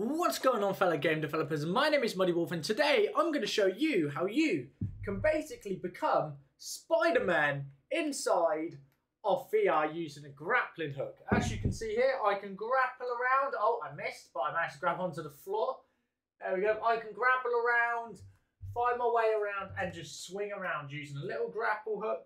What's going on fellow game developers? My name is Muddy Wolf and today I'm going to show you how you can basically become Spider-Man inside of VR using a grappling hook. As you can see here, I can grapple around. Oh, I missed, but I managed to grab onto the floor. There we go. I can grapple around, find my way around and just swing around using a little grapple hook.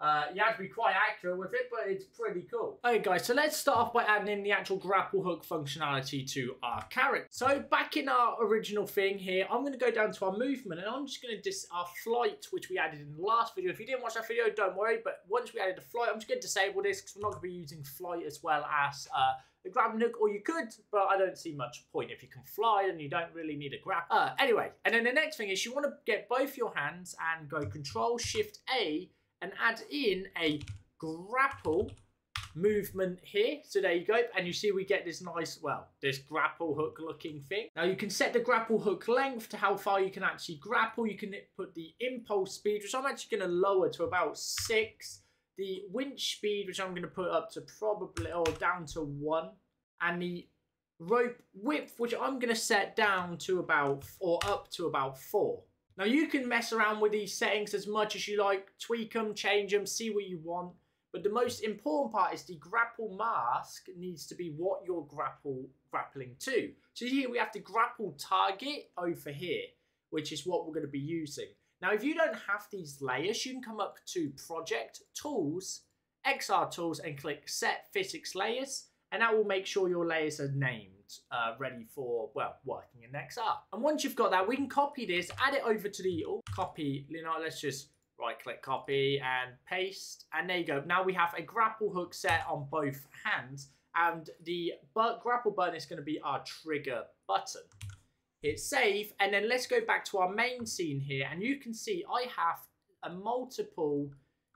Uh, you have to be quite accurate with it, but it's pretty cool. Okay guys, so let's start off by adding in the actual grapple hook functionality to our character. So back in our original thing here, I'm going to go down to our movement and I'm just going to dis our flight, which we added in the last video. If you didn't watch that video, don't worry, but once we added the flight, I'm just going to disable this because we're not going to be using flight as well as uh, the grappling hook, or you could, but I don't see much point. If you can fly, then you don't really need a grab. Uh, anyway, and then the next thing is you want to get both your hands and go Control Shift A and add in a grapple movement here. So there you go. And you see we get this nice, well, this grapple hook looking thing. Now you can set the grapple hook length to how far you can actually grapple. You can put the impulse speed, which I'm actually going to lower to about six. The winch speed, which I'm going to put up to probably, or down to one. And the rope width, which I'm going to set down to about, or up to about four. Now you can mess around with these settings as much as you like, tweak them, change them, see what you want. But the most important part is the grapple mask needs to be what you're grapple grappling to. So here we have the grapple target over here, which is what we're going to be using. Now if you don't have these layers, you can come up to Project, Tools, XR Tools and click Set Physics Layers and that will make sure your layers are named uh, ready for, well, working in XR. And once you've got that, we can copy this, add it over to the, oh, copy, you know, let's just right click copy and paste. And there you go. Now we have a grapple hook set on both hands and the grapple button is going to be our trigger button. Hit save and then let's go back to our main scene here and you can see I have a multiple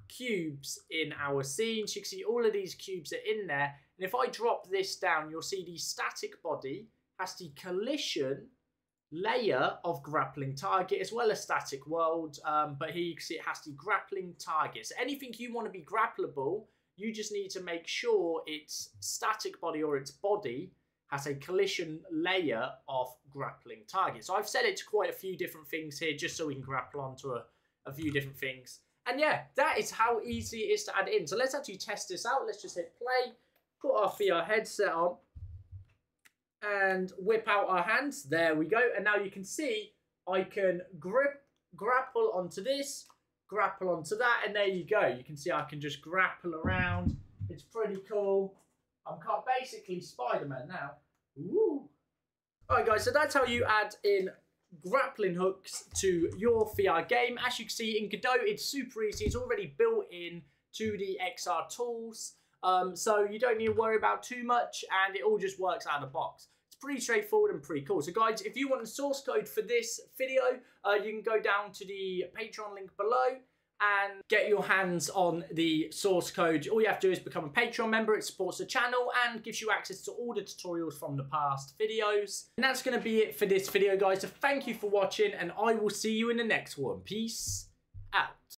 cubes in our scene. So you can see all of these cubes are in there and if I drop this down, you'll see the static body has the collision layer of grappling target as well as static world. Um, but here you can see it has the grappling target. So anything you want to be grappleable, you just need to make sure its static body or its body has a collision layer of grappling target. So I've set it to quite a few different things here just so we can grapple onto a, a few different things. And yeah, that is how easy it is to add in. So let's actually test this out. Let's just hit play put our VR headset on, and whip out our hands. There we go. And now you can see I can grip, grapple onto this, grapple onto that, and there you go. You can see I can just grapple around. It's pretty cool. I'm basically Spider-Man now. Ooh. Alright guys, so that's how you add in grappling hooks to your VR game. As you can see in Godot, it's super easy. It's already built in to the XR tools. Um, so you don't need to worry about too much and it all just works out of the box. It's pretty straightforward and pretty cool. So guys, if you want the source code for this video, uh, you can go down to the Patreon link below and get your hands on the source code. All you have to do is become a Patreon member. It supports the channel and gives you access to all the tutorials from the past videos. And that's going to be it for this video, guys. So thank you for watching and I will see you in the next one. Peace out.